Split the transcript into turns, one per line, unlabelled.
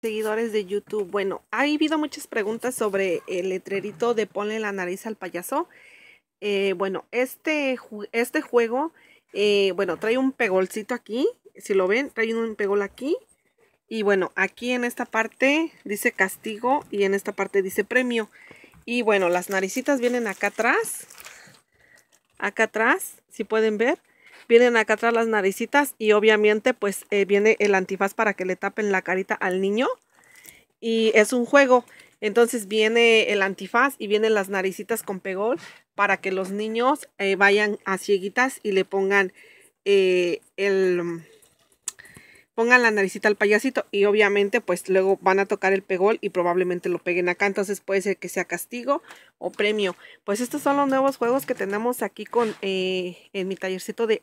seguidores de YouTube. Bueno, ha habido muchas preguntas sobre el letrerito de ponle la nariz al payaso. Eh, bueno, este, este juego, eh, bueno, trae un pegolcito aquí. Si lo ven, trae un pegol aquí. Y bueno, aquí en esta parte dice castigo y en esta parte dice premio. Y bueno, las naricitas vienen acá atrás. Acá atrás, si pueden ver. Vienen acá atrás las naricitas y obviamente pues eh, viene el antifaz para que le tapen la carita al niño. Y es un juego. Entonces viene el antifaz y vienen las naricitas con pegol para que los niños eh, vayan a cieguitas y le pongan eh, el pongan la naricita al payasito y obviamente pues luego van a tocar el pegol y probablemente lo peguen acá, entonces puede ser que sea castigo o premio. Pues estos son los nuevos juegos que tenemos aquí con en mi tallercito de